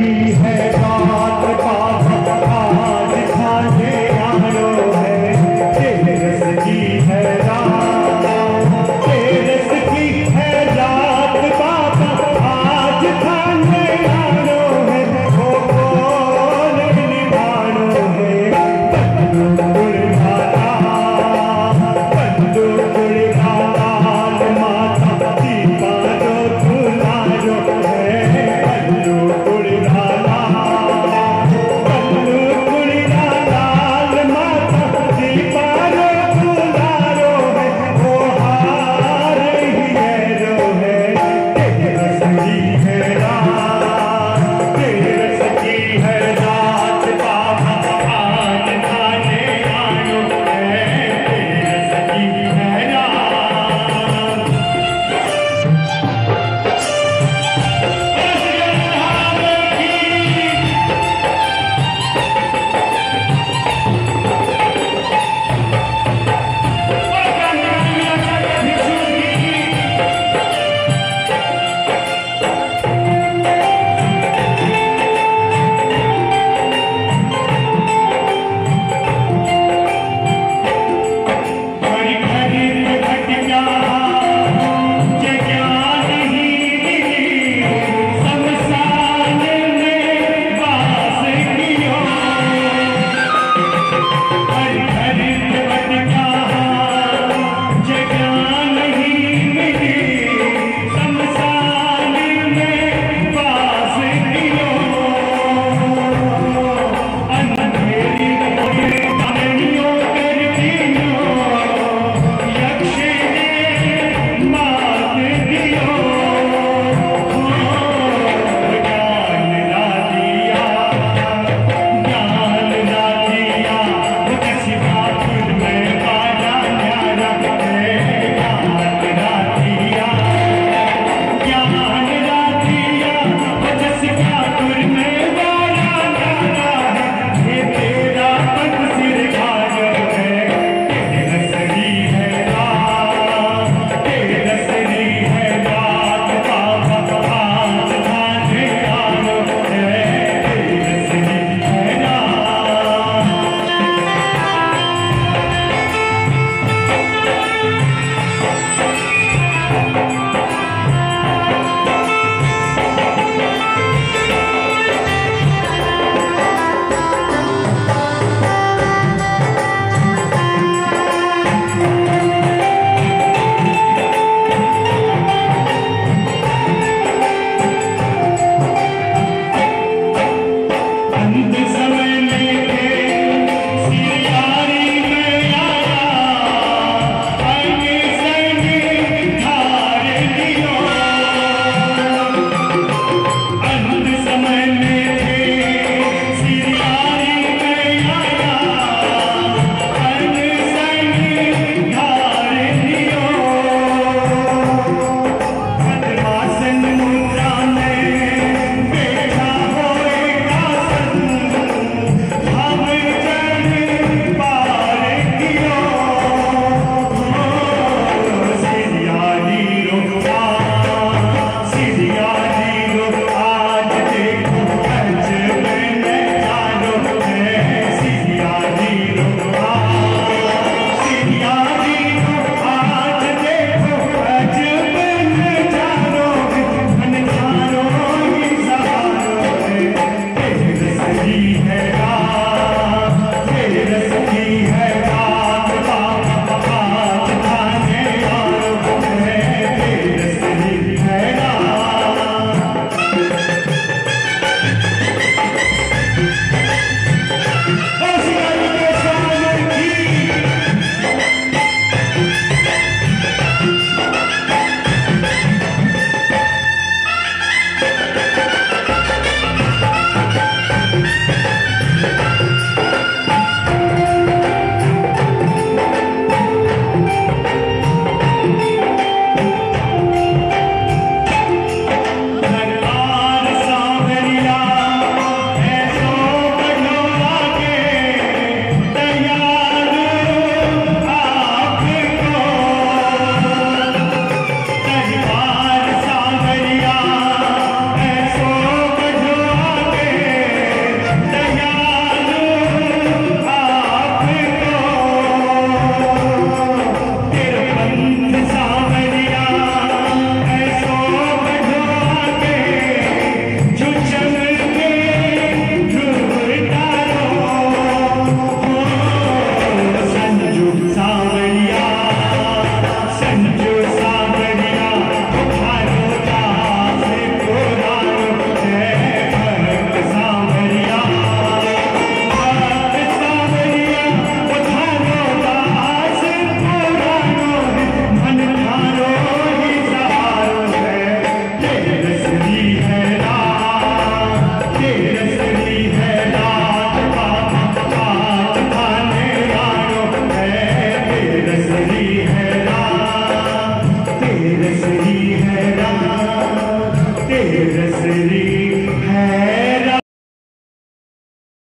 जाती है।